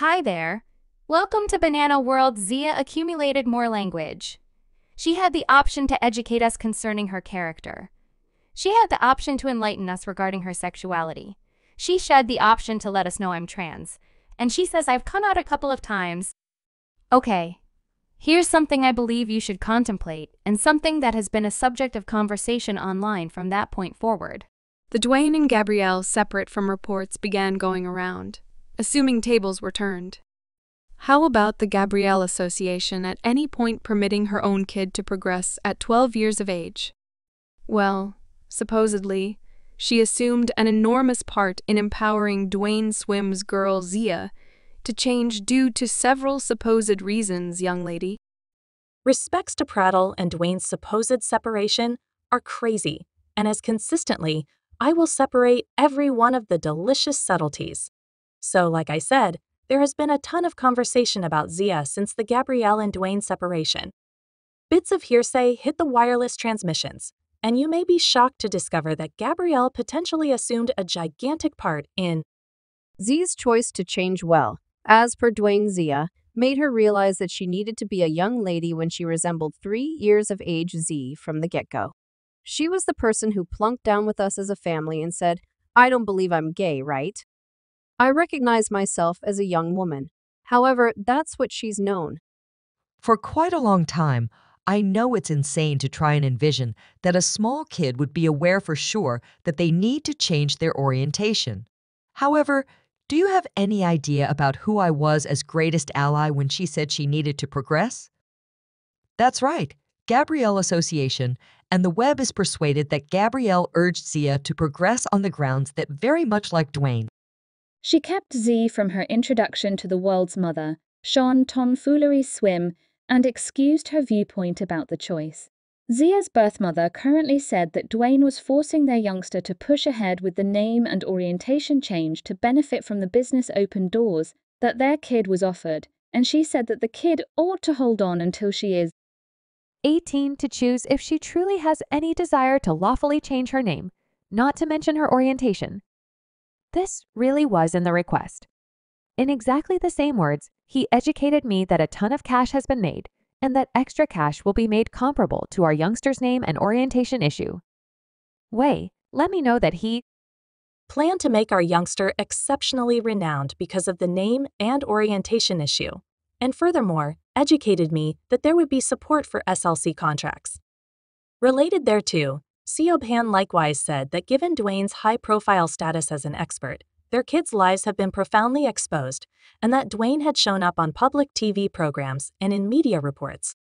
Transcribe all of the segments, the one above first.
Hi there. Welcome to Banana World. Zaya accumulated more language. She had the option to educate us concerning her character. She had the option to enlighten us regarding her sexuality. She shed the option to let us know I'm trans. And she says I've come out a couple of times. Okay. Here's something I believe you should contemplate, and something that has been a subject of conversation online from that point forward. The Dwayne and Gabrielle, separate from reports, began going around, assuming tables were turned. How about the Gabrielle Association at any point permitting her own kid to progress at 12 years of age? Well, supposedly, she assumed an enormous part in empowering Dwayne Swim's girl Zaya to change due to several supposed reasons, young lady. Respects to Prattle and Dwayne's supposed separation are crazy, and as consistently, I will separate every one of the delicious subtleties. So, like I said, there has been a ton of conversation about Zaya since the Gabrielle and Dwayne separation. Bits of hearsay hit the wireless transmissions, and you may be shocked to discover that Gabrielle potentially assumed a gigantic part in Zaya's choice to change well, as per Dwayne Zaya, made her realize that she needed to be a young lady when she resembled three years of age Z from the get go. She was the person who plunked down with us as a family and said, I don't believe I'm gay, right? I recognize myself as a young woman. However, that's what she's known. For quite a long time, I know it's insane to try and envision that a small kid would be aware for sure that they need to change their orientation. However, do you have any idea about who I was as greatest ally when she said she needed to progress? That's right, Gabrielle Association, and the web is persuaded that Gabrielle urged Zia to progress on the grounds that very much like Dwayne, she kept Z from her introduction to the world's mother, Sean tomfoolery swim, and excused her viewpoint about the choice. Zaya's birth mother currently said that Dwayne was forcing their youngster to push ahead with the name and orientation change to benefit from the business open doors that their kid was offered, and she said that the kid ought to hold on until she is 18 to choose if she truly has any desire to lawfully change her name, not to mention her orientation. This really was in the request. In exactly the same words, he educated me that a ton of cash has been made and that extra cash will be made comparable to our youngster's name and orientation issue. Way, let me know that he planned to make our youngster exceptionally renowned because of the name and orientation issue, and furthermore, educated me that there would be support for SLC contracts. Related thereto, Siobhan likewise said that given Dwayne's high profile status as an expert, their kids' lives have been profoundly exposed, and that Dwayne had shown up on public TV programs and in media reports.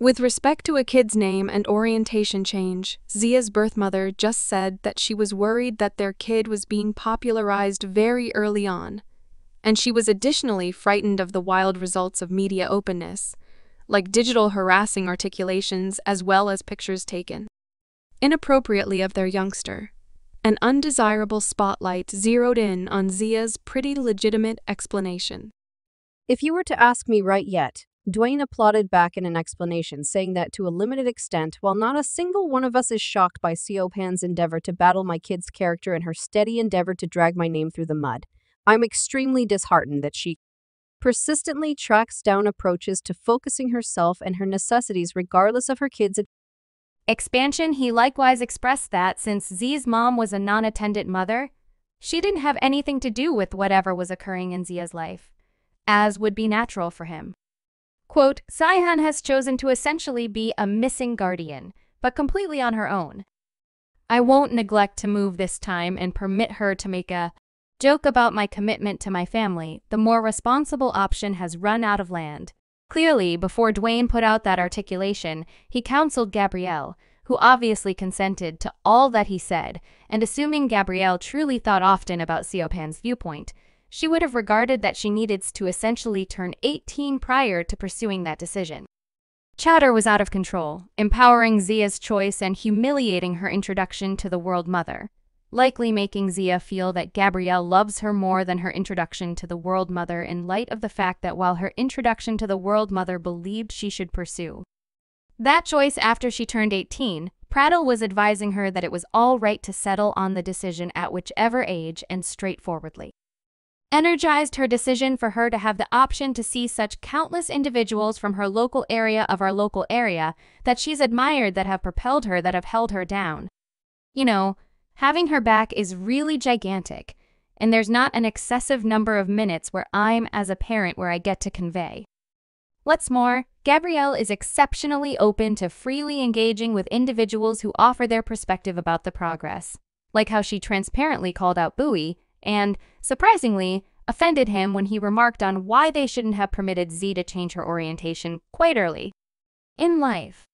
With respect to a kid's name and orientation change, Zaya's birth mother just said that she was worried that their kid was being popularized very early on, and she was additionally frightened of the wild results of media openness, like digital harassing articulations as well as pictures taken inappropriately of their youngster. An undesirable spotlight zeroed in on Zaya's pretty legitimate explanation. If you were to ask me right yet, Dwayne applauded back in an explanation, saying that to a limited extent, while not a single one of us is shocked by Siobhan's endeavor to battle my kid's character and her steady endeavor to drag my name through the mud, I'm extremely disheartened that she persistently tracks down approaches to focusing herself and her necessities regardless of her kid's Expansion, he likewise expressed that since Z's mom was a non attendant mother, she didn't have anything to do with whatever was occurring in Zaya's life, as would be natural for him. Quote, Siobhan has chosen to essentially be a missing guardian, but completely on her own. I won't neglect to move this time and permit her to make a joke about my commitment to my family. The more responsible option has run out of land. Clearly, before Dwayne put out that articulation, he counseled Gabrielle, who obviously consented to all that he said, and assuming Gabrielle truly thought often about Siobhan's viewpoint, she would have regarded that she needed to essentially turn 18 prior to pursuing that decision. Chatter was out of control, empowering Zaya's choice and humiliating her introduction to the world mother likely making Zaya feel that Gabrielle loves her more than her introduction to the World Mother in light of the fact that while her introduction to the World Mother believed she should pursue that choice after she turned 18, Prattle was advising her that it was all right to settle on the decision at whichever age and straightforwardly. energized her decision for her to have the option to see such countless individuals from her local area of our local area that she's admired that have propelled her that have held her down. You know, having her back is really gigantic, and there's not an excessive number of minutes where I'm, as a parent, where I get to convey. What's more, Gabrielle is exceptionally open to freely engaging with individuals who offer their perspective about the progress, like how she transparently called out Boosie and, surprisingly, offended him when he remarked on why they shouldn't have permitted Z to change her orientation quite early. In life,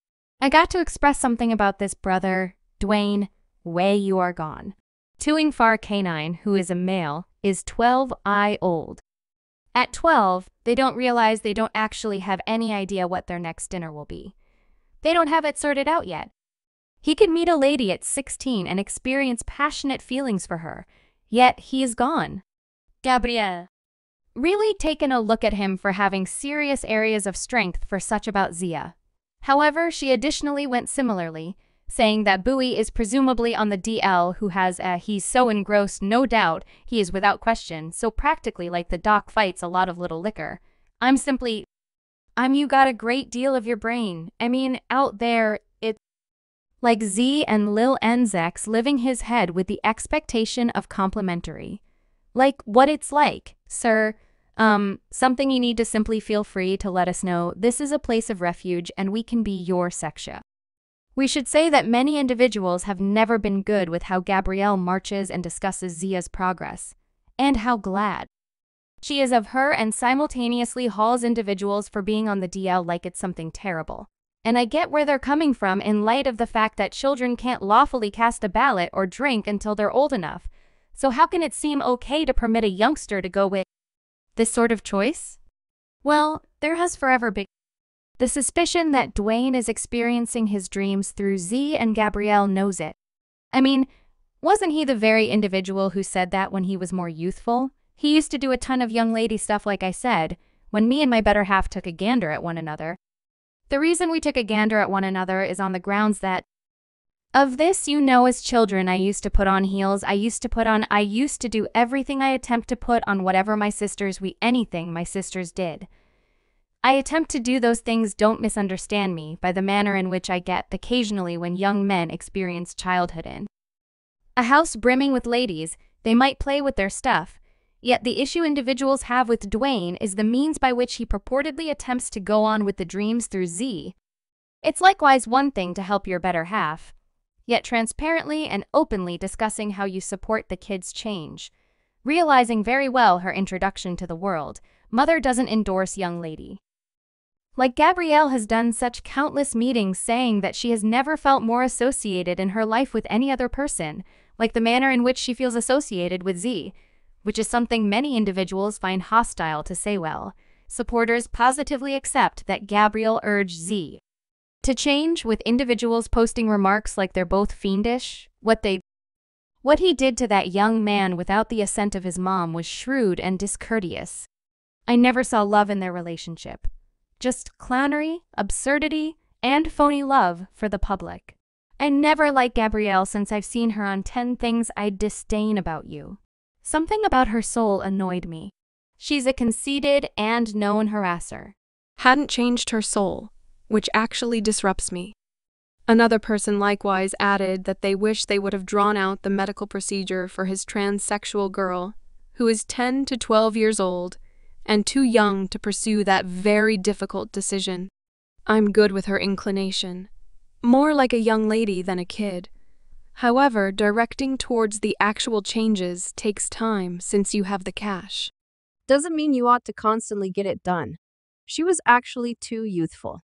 I got to express something about this brother, Dwayne, way you are gone. Tuing Far Canine, who is a male, is 12 I old. At 12, they don't realize they don't actually have any idea what their next dinner will be. They don't have it sorted out yet. He could meet a lady at 16 and experience passionate feelings for her, yet he is gone. Gabrielle. Really taken a look at him for having serious areas of strength for such about Zaya. However, she additionally went similarly, saying that Boosie is presumably on the DL who has a he's so engrossed, no doubt, he is without question, so practically like the doc fights a lot of little liquor. I'm simply, I'm you got a great deal of your brain. I mean, out there, it's like Z and Lil Nas X living his head with the expectation of complimentary. Like what it's like, sir. Um, something you need to simply feel free to let us know. This is a place of refuge and we can be your section. We should say that many individuals have never been good with how Gabrielle marches and discusses Zaya's progress, and how glad. She is of her and simultaneously hauls individuals for being on the DL like it's something terrible. And I get where they're coming from in light of the fact that children can't lawfully cast a ballot or drink until they're old enough. So how can it seem okay to permit a youngster to go with this sort of choice? Well, there has forever been the suspicion that Dwayne is experiencing his dreams through Z and Gabrielle knows it. I mean, wasn't he the very individual who said that when he was more youthful? He used to do a ton of young lady stuff, like I said, when me and my better half took a gander at one another. The reason we took a gander at one another is on the grounds that of this, you know, as children, I used to put on heels. I used to put on, I used to do everything I attempt to put on whatever my sisters, we, anything my sisters did. I attempt to do those things, don't misunderstand me, by the manner in which I get occasionally when young men experience childhood in. A house brimming with ladies, they might play with their stuff, yet the issue individuals have with Dwayne is the means by which he purportedly attempts to go on with the dreams through Z. It's likewise one thing to help your better half, yet transparently and openly discussing how you support the kid's change. Realizing very well her introduction to the world, mother doesn't endorse young lady. Like Gabrielle has done such countless meetings saying that she has never felt more associated in her life with any other person, like the manner in which she feels associated with Z, which is something many individuals find hostile to say well. Supporters positively accept that Gabrielle urged Z to change with individuals posting remarks like they're both fiendish, what they what he did to that young man without the assent of his mom was shrewd and discourteous. I never saw love in their relationship just clownery, absurdity, and phony love for the public. I never liked Gabrielle since I've seen her on 10 Things I Disdain About You. Something about her soul annoyed me. She's a conceited and known harasser. Hadn't changed her soul, which actually disrupts me. Another person likewise added that they wish they would have drawn out the medical procedure for his transsexual girl, who is 10 to 12 years old and too young to pursue that very difficult decision. I'm good with her inclination. More like a young lady than a kid. However, directing towards the actual changes takes time since you have the cash. Doesn't mean you ought to constantly get it done. She was actually too youthful.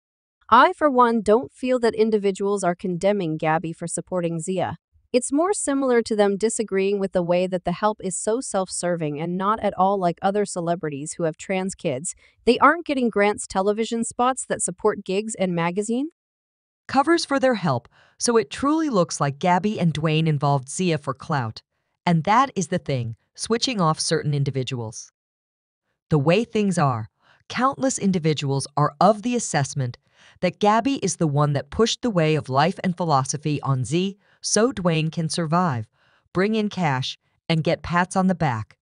I, for one, don't feel that individuals are condemning Gabby for supporting Zaya. It's more similar to them disagreeing with the way that the help is so self serving and not at all like other celebrities who have trans kids. They aren't getting grants television spots that support gigs and magazine. Covers for their help, so it truly looks like Gabby and Dwayne involved Zaya for clout. And that is the thing, switching off certain individuals. The way things are, countless individuals are of the assessment that Gabby is the one that pushed the way of life and philosophy on Z so Dwayne can survive, bring in cash, and get pats on the back.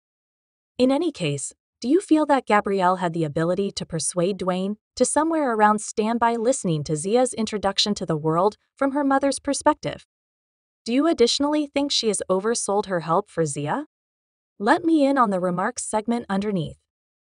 In any case, do you feel that Gabrielle had the ability to persuade Dwayne to somewhere around stand by listening to Zaya's introduction to the world from her mother's perspective? Do you additionally think she has oversold her help for Zaya? Let me in on the remarks segment underneath.